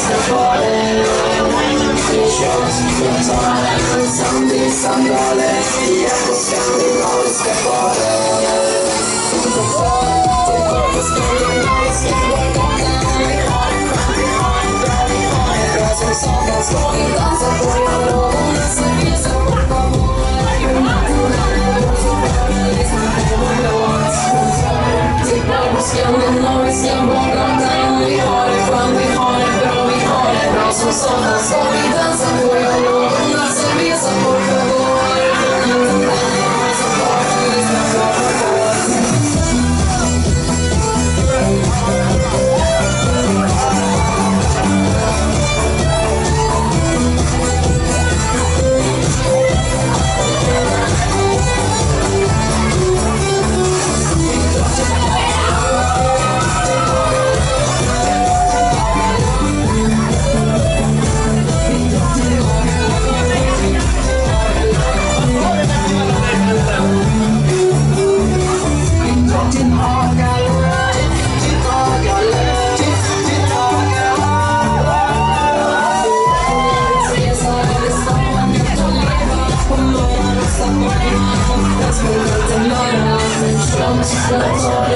supported When you. see shows, it's we always get Scared So so na solidão That's